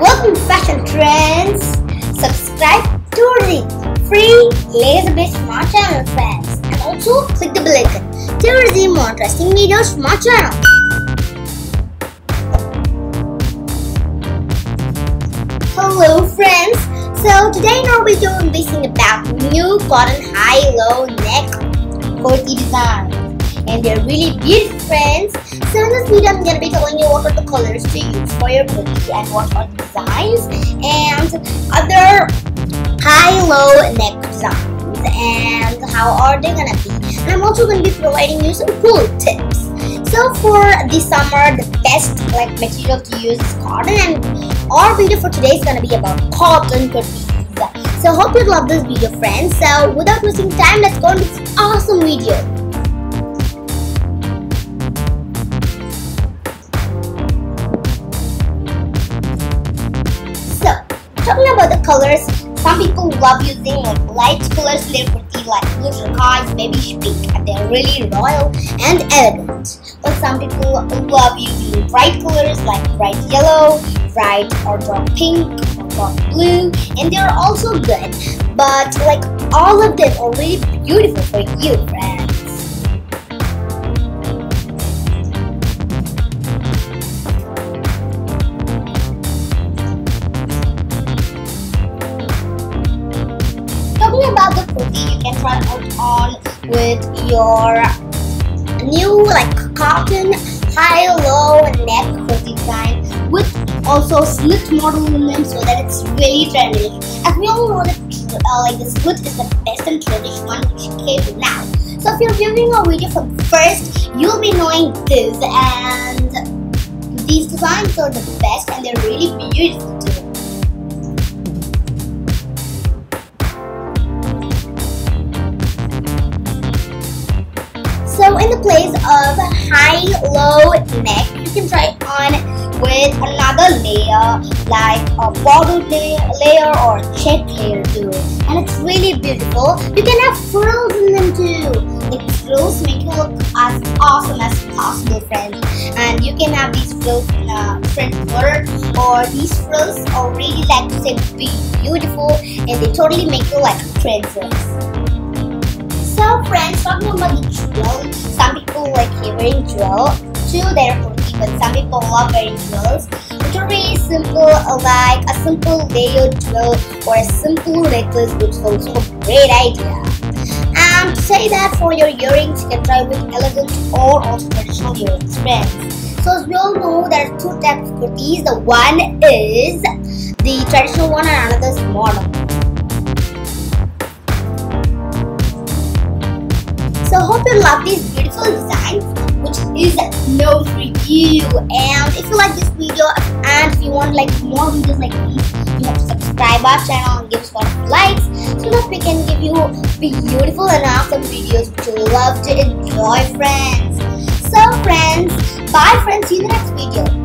Welcome to Fashion Trends. Subscribe to the free Laser-based Smart Channel, friends. And also click the bell icon to receive more interesting videos from our channel. Hello, friends. So today in our video, we'll be speaking about new cotton high-low neck kurti designs and they're really beautiful friends. So in this video I'm going to be telling you what are the colors to use for your kurti and what are the designs and other high-low neck designs and how are they going to be. And I'm also going to be providing you some cool tips. So for the summer, the best like material to use is cotton and our video for today is going to be about cotton kurtis. So hope you love this video friends. So without wasting time, let's go into this awesome video. Colors, some people love using like light colors their kurti like blue turquoise, baby pink and they're really royal and elegant. But some people love using bright colors like bright yellow, bright or dark pink or dark blue and they're also good. But like all of them are really beautiful for you. On with your new like cotton high-low neck kurti design with also slit model in them so that it's really trendy. As we all know that uh, like this slit is the best and traditional one which came now. So if you're viewing our video from first, you'll be knowing this and these designs are the best and they're really beautiful too. Place of high-low neck, you can try it on with another layer like a bordered layer, or check layer too. And it's really beautiful. You can have frills in them too. The frills make you look as awesome as possible friends. And you can have these frills in a different color or these frills are really like to say be beautiful and they totally make you like a princess. Friends, some people like wearing drill to their kurti, but some people love wearing drills, are really simple, like a simple layered drill or a simple necklace, which is also a great idea. And to say that for your earrings, you can try with elegant or also traditional earrings, friends. So as we all know, there are two types of kurtis. The one is the traditional one and another is modern. Love these beautiful designs which is no review and if you like this video and if you want like more videos like these you have to subscribe our channel and give us a lot of likes so that we can give you beautiful and awesome videos which you love to enjoy friends. So friends, bye friends, see you in the next video.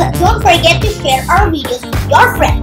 Don't forget to share our videos with your friends.